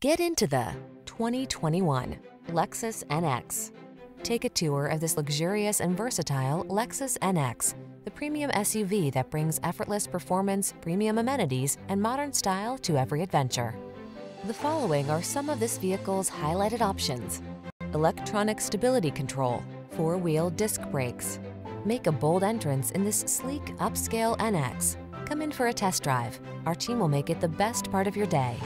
Get into the 2021 Lexus NX. Take a tour of this luxurious and versatile Lexus NX, the premium SUV that brings effortless performance, premium amenities, and modern style to every adventure. The following are some of this vehicle's highlighted options. Electronic stability control, four-wheel disc brakes. Make a bold entrance in this sleek, upscale NX. Come in for a test drive. Our team will make it the best part of your day.